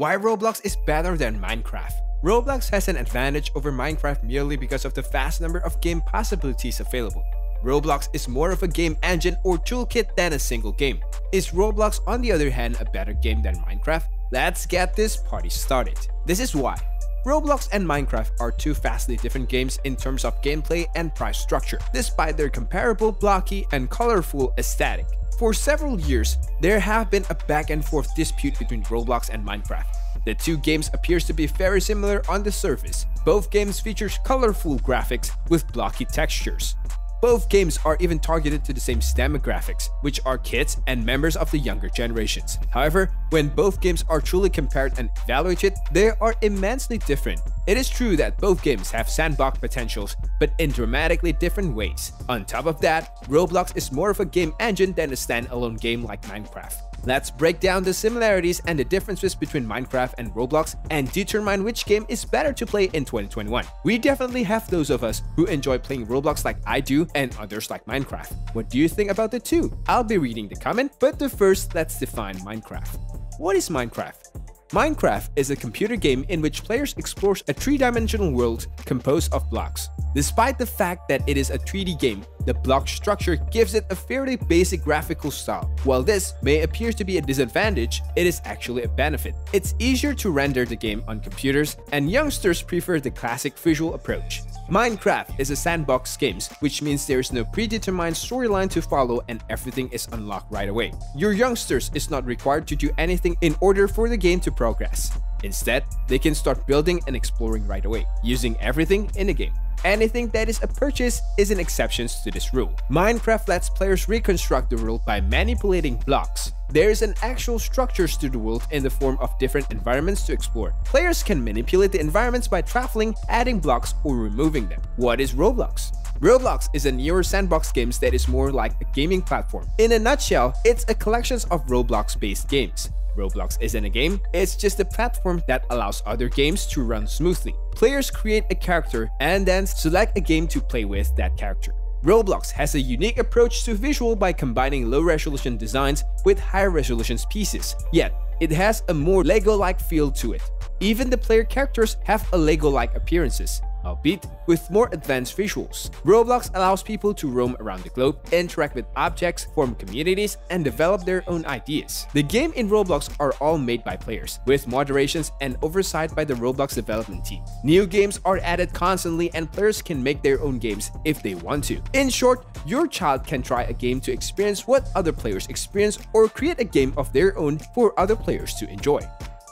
Why Roblox is better than Minecraft Roblox has an advantage over Minecraft merely because of the vast number of game possibilities available. Roblox is more of a game engine or toolkit than a single game. Is Roblox on the other hand a better game than Minecraft? Let's get this party started. This is why. Roblox and Minecraft are two vastly different games in terms of gameplay and price structure, despite their comparable, blocky, and colorful aesthetic. For several years, there have been a back and forth dispute between Roblox and Minecraft. The two games appears to be very similar on the surface. Both games features colorful graphics with blocky textures. Both games are even targeted to the same demographics, which are kids and members of the younger generations. However, when both games are truly compared and evaluated, they are immensely different. It is true that both games have sandbox potentials, but in dramatically different ways. On top of that, Roblox is more of a game engine than a standalone game like Minecraft. Let's break down the similarities and the differences between Minecraft and Roblox and determine which game is better to play in 2021. We definitely have those of us who enjoy playing Roblox like I do and others like Minecraft. What do you think about the two? I'll be reading the comment, but the first let's define Minecraft. What is Minecraft? Minecraft is a computer game in which players explore a three-dimensional world composed of blocks. Despite the fact that it is a 3D game, the block structure gives it a fairly basic graphical style. While this may appear to be a disadvantage, it is actually a benefit. It's easier to render the game on computers, and youngsters prefer the classic visual approach. Minecraft is a sandbox game, which means there is no predetermined storyline to follow and everything is unlocked right away. Your youngsters is not required to do anything in order for the game to progress. Instead, they can start building and exploring right away, using everything in the game. Anything that is a purchase is an exception to this rule. Minecraft lets players reconstruct the world by manipulating blocks. There is an actual structures to the world in the form of different environments to explore. Players can manipulate the environments by traveling, adding blocks, or removing them. What is Roblox? Roblox is a newer sandbox game that is more like a gaming platform. In a nutshell, it's a collection of Roblox-based games. Roblox isn't a game, it's just a platform that allows other games to run smoothly. Players create a character and then select a game to play with that character. Roblox has a unique approach to visual by combining low-resolution designs with high-resolution pieces, yet it has a more LEGO-like feel to it. Even the player characters have a LEGO-like appearances, albeit with more advanced visuals. Roblox allows people to roam around the globe, interact with objects, form communities, and develop their own ideas. The game in Roblox are all made by players, with moderations and oversight by the Roblox development team. New games are added constantly and players can make their own games if they want to. In short, your child can try a game to experience what other players experience or create a game of their own for other players to enjoy.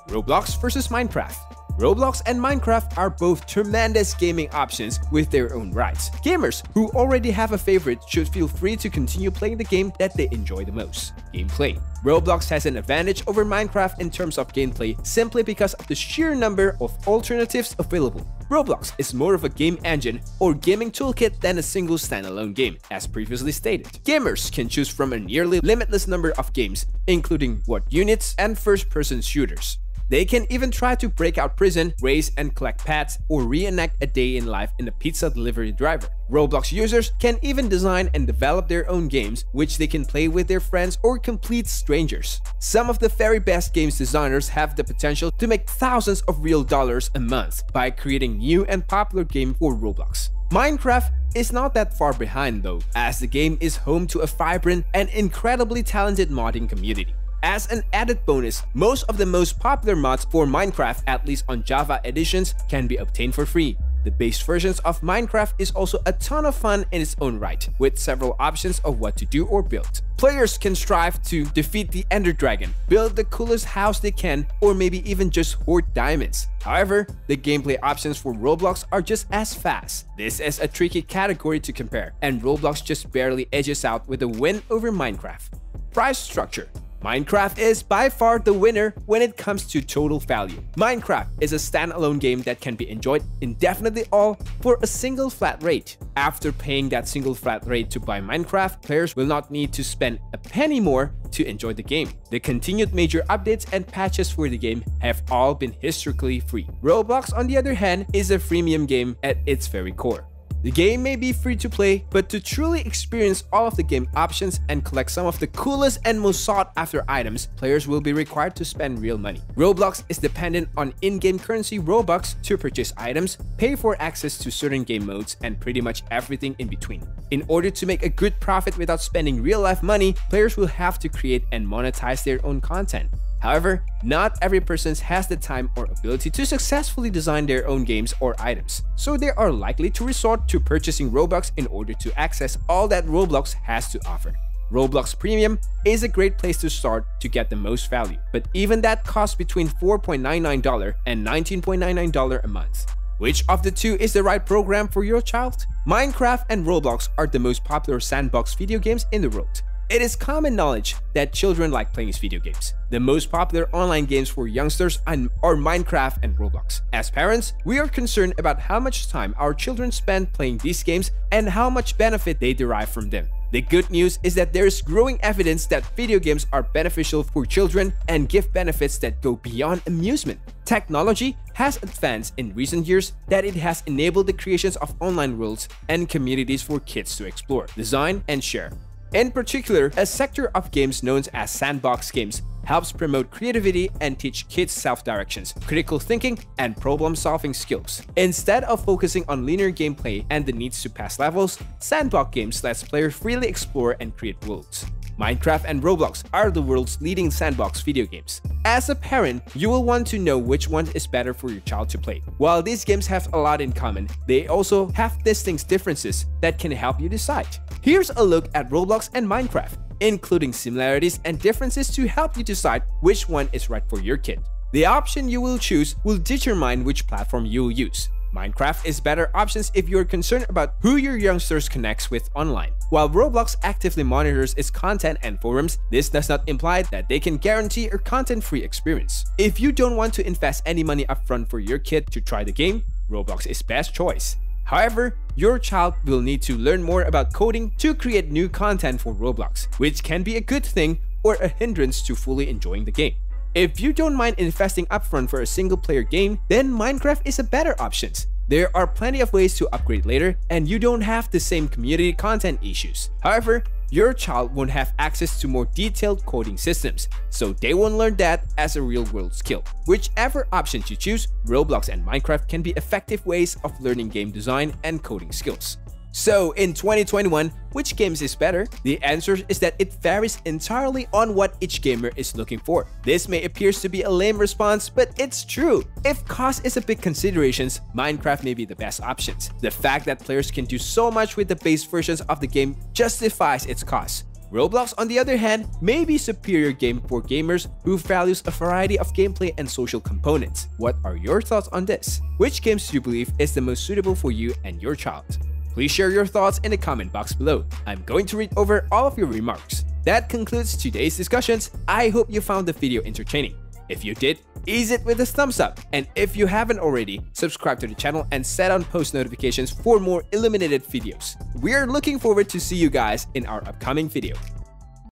Roblox versus Minecraft Roblox and Minecraft are both tremendous gaming options with their own rights. Gamers who already have a favorite should feel free to continue playing the game that they enjoy the most. Gameplay Roblox has an advantage over Minecraft in terms of gameplay simply because of the sheer number of alternatives available. Roblox is more of a game engine or gaming toolkit than a single standalone game, as previously stated. Gamers can choose from a nearly limitless number of games, including what units and first-person shooters. They can even try to break out prison, race and collect pets, or reenact a day in life in a pizza delivery driver. Roblox users can even design and develop their own games, which they can play with their friends or complete strangers. Some of the very best games designers have the potential to make thousands of real dollars a month by creating new and popular game for Roblox. Minecraft is not that far behind though, as the game is home to a vibrant and incredibly talented modding community. As an added bonus, most of the most popular mods for Minecraft, at least on Java editions, can be obtained for free. The base versions of Minecraft is also a ton of fun in its own right, with several options of what to do or build. Players can strive to defeat the Ender Dragon, build the coolest house they can, or maybe even just hoard diamonds. However, the gameplay options for Roblox are just as fast. This is a tricky category to compare, and Roblox just barely edges out with a win over Minecraft. Price structure Minecraft is by far the winner when it comes to total value. Minecraft is a standalone game that can be enjoyed indefinitely all for a single flat rate. After paying that single flat rate to buy Minecraft, players will not need to spend a penny more to enjoy the game. The continued major updates and patches for the game have all been historically free. Roblox on the other hand is a freemium game at its very core. The game may be free to play, but to truly experience all of the game options and collect some of the coolest and most sought after items, players will be required to spend real money. Roblox is dependent on in-game currency Robux to purchase items, pay for access to certain game modes, and pretty much everything in between. In order to make a good profit without spending real-life money, players will have to create and monetize their own content. However, not every person has the time or ability to successfully design their own games or items, so they are likely to resort to purchasing Robux in order to access all that Roblox has to offer. Roblox Premium is a great place to start to get the most value, but even that costs between $4.99 and $19.99 a month. Which of the two is the right program for your child? Minecraft and Roblox are the most popular sandbox video games in the world. It is common knowledge that children like playing video games. The most popular online games for youngsters are Minecraft and Roblox. As parents, we are concerned about how much time our children spend playing these games and how much benefit they derive from them. The good news is that there is growing evidence that video games are beneficial for children and give benefits that go beyond amusement. Technology has advanced in recent years that it has enabled the creations of online worlds and communities for kids to explore, design, and share. In particular, a sector of games known as sandbox games helps promote creativity and teach kids self-directions, critical thinking, and problem-solving skills. Instead of focusing on linear gameplay and the needs to pass levels, sandbox games lets players freely explore and create worlds. Minecraft and Roblox are the world's leading sandbox video games. As a parent, you will want to know which one is better for your child to play. While these games have a lot in common, they also have distinct differences that can help you decide. Here's a look at Roblox and Minecraft, including similarities and differences to help you decide which one is right for your kid. The option you will choose will determine which platform you will use. Minecraft is better options if you're concerned about who your youngsters connects with online. While Roblox actively monitors its content and forums, this does not imply that they can guarantee a content-free experience. If you don't want to invest any money upfront for your kid to try the game, Roblox is best choice. However, your child will need to learn more about coding to create new content for Roblox, which can be a good thing or a hindrance to fully enjoying the game. If you don't mind investing upfront for a single player game, then Minecraft is a better option. There are plenty of ways to upgrade later, and you don't have the same community content issues. However, your child won't have access to more detailed coding systems, so they won't learn that as a real-world skill. Whichever option you choose, Roblox and Minecraft can be effective ways of learning game design and coding skills. So in 2021, which games is better? The answer is that it varies entirely on what each gamer is looking for. This may appear to be a lame response, but it's true. If cost is a big consideration, Minecraft may be the best options. The fact that players can do so much with the base versions of the game justifies its cost. Roblox, on the other hand, may be superior game for gamers who values a variety of gameplay and social components. What are your thoughts on this? Which games do you believe is the most suitable for you and your child? Please share your thoughts in the comment box below. I'm going to read over all of your remarks. That concludes today's discussions. I hope you found the video entertaining. If you did, ease it with a thumbs up. And if you haven't already, subscribe to the channel and set on post notifications for more illuminated videos. We're looking forward to see you guys in our upcoming video.